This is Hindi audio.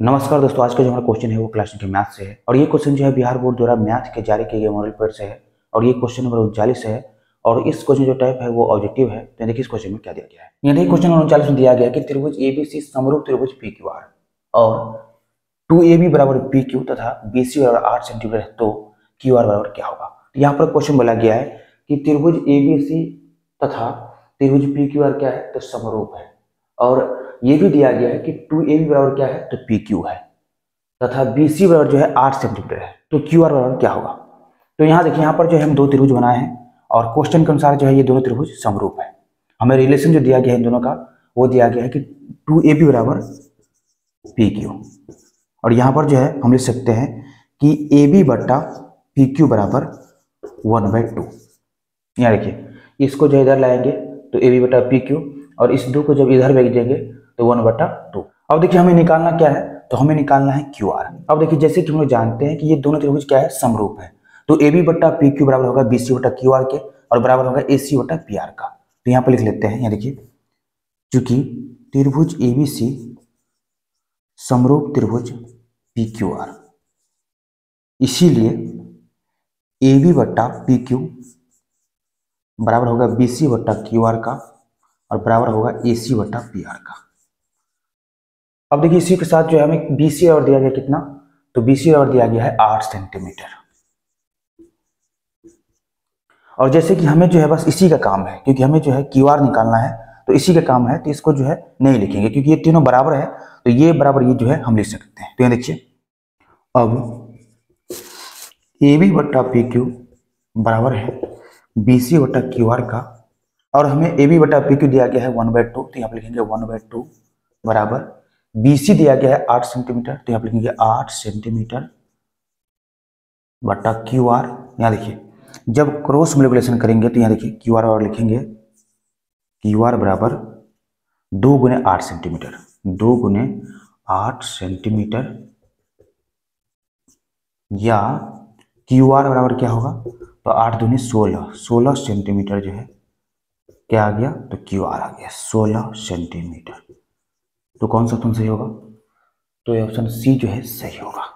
नमस्कार दोस्तों, आज का जो हमारा क्वेश्चन है वो क्लास के मैथ से है। और ये क्वेश्चन जो है बिहार बोर्ड द्वारा मैथ के जारी किए गए मॉडल पेपर से है। और ये क्वेश्चन नंबर उनचालीस है। और इस क्वेश्चन जो टाइप है वो ऑब्जेक्टिव है। तो देखिए इस क्वेश्चन में क्या दिया गया है। देखिए क्वेश्चन नंबर उनचालीस में दिया गया कि त्रिभुज ए, बी, सी, समरूप त्रिभुज पी क्यू आर। और टू ए, बी बराबर पी क्यू तथा बी, सी बराबर आठ सेंटीमीटर है तो क्यू आर बराबर क्या होगा? तो यहाँ पर क्वेश्चन बोला गया है कि त्रिभुज ए, बी, सी तथा त्रिभुज पी क्यू आर क्या है? तो समरूप है। और ये भी दिया गया है कि टू ए बी बराबर क्या है? तो पी क्यू है। तथा बी सी बराबर जो है आठ सेंटीमीटर है। तो क्यू आर बराबर क्या होगा? तो यहाँ देखिए, यहाँ पर जो है हम दो त्रिभुज बनाए हैं और क्वेश्चन के अनुसार जो है ये दोनों त्रिभुज समरूप है। हमें रिलेशन जो दिया गया है इन दोनों का, वो दिया गया है कि टू ए बी बराबर पी क्यू। और यहाँ पर जो है हम लिख सकते हैं कि ए बी बट्टा पी क्यू बराबर वन बाई टू। यहाँ देखिए, इसको जो इधर लाएँगे तो ए बी बटा पी क्यू और इस दो को जब इधर भेज देंगे तो वन बटा टू। अब देखिए हमें निकालना क्या है? तो हमें निकालना है क्यू आर अब देखिए, जैसे कि हम लोग जानते हैं कि ये दोनों त्रिभुज क्या है? समरूप है। तो ए बी बट्टा पी क्यू बराबर होगा बी सी बटा क्यू आर के और बराबर होगा ए सी बटा पी आर का। तो यहाँ पर लिख लेते हैं, यहाँ देखिए। चूँकि त्रिभुज ए बी सी समरूप त्रिभुज पी क्यू आर इसीलिए ए बी बट्टा पी क्यू बराबर होगा बी सी बट्टा क्यू आर का और बराबर होगा ए सी बट्टा पी आर का। अब देखिए इसी के साथ जो है हमें बी सी और दिया गया कितना? तो बी सी और दिया गया है आठ सेंटीमीटर। और जैसे कि हमें जो है बस इसी का काम है, क्योंकि हमें जो है क्यू आर निकालना है तो इसी का काम है तो इसको जो है नहीं लिखेंगे, क्योंकि ये तीनों बराबर है तो ये बराबर ये जो है हम लिख सकते हैं। तो यहाँ देखिए, अब ए बी बट्टा पी क्यू बराबर है बी सी बट्टा क्यू आर का, और हमें ए बी बटा पी क्यू दिया गया है वन बाई टू तो यहाँ पर लिखेंगे वन बाई टू बराबर बी सी दिया गया है आठ सेंटीमीटर तो यहाँ लिखेंगे आठ सेंटीमीटर बटा क्यू आर यहाँ देखिए, जब क्रॉस मल्टीप्लिकेशन करेंगे तो यहाँ देखिए क्यू आर लिखेंगे क्यू आर बराबर दो गुने आठ सेंटीमीटर दो गुने आठ सेंटीमीटर या क्यू आर बराबर क्या होगा? तो आठ दूनी सोलह सोलह सेंटीमीटर जो है, क्या आ गया? तो क्यू आर आ गया, सोलह सेंटीमीटर तो कौन सा ऑप्शन सही होगा? तो ये ऑप्शन सी जो है सही होगा।